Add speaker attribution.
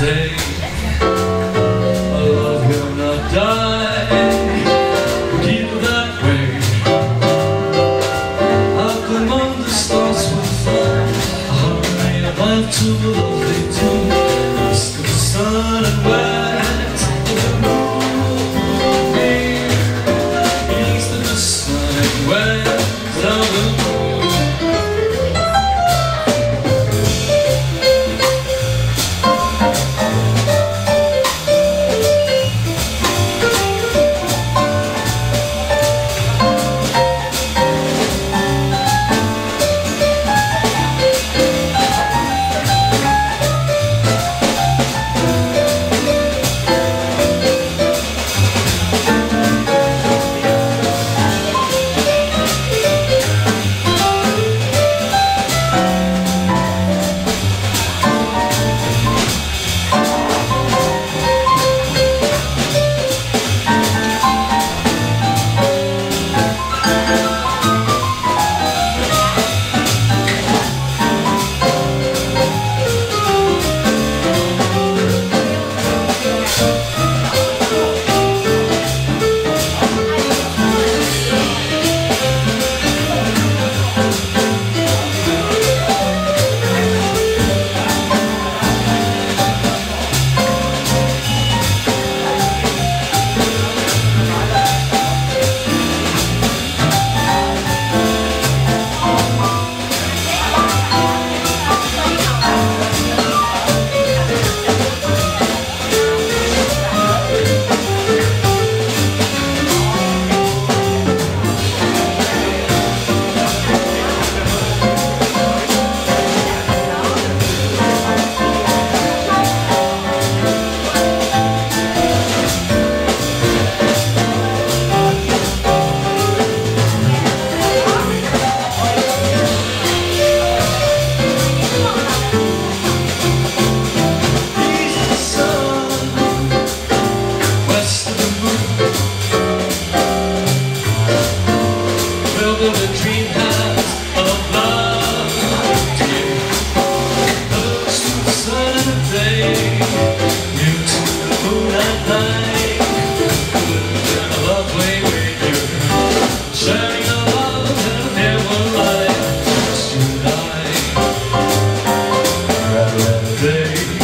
Speaker 1: day I love him not die Keep that way I'll the stars with fun I'll of about to love they do It's the sun and well day